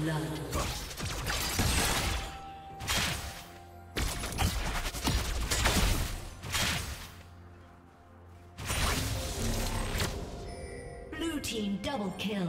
blood. Blue team double kill.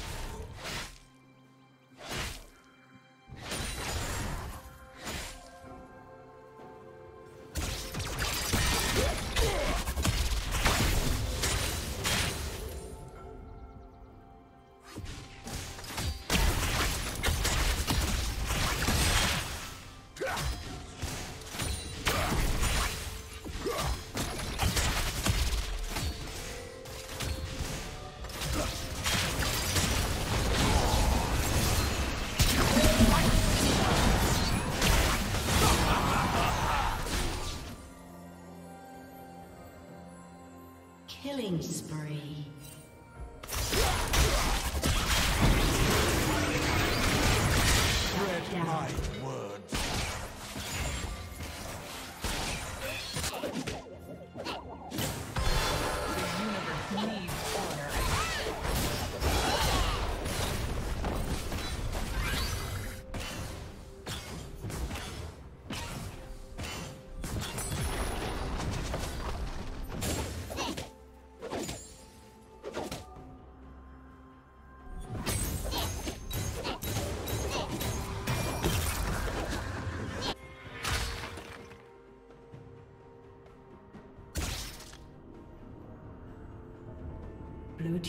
Killing spree. Shut down.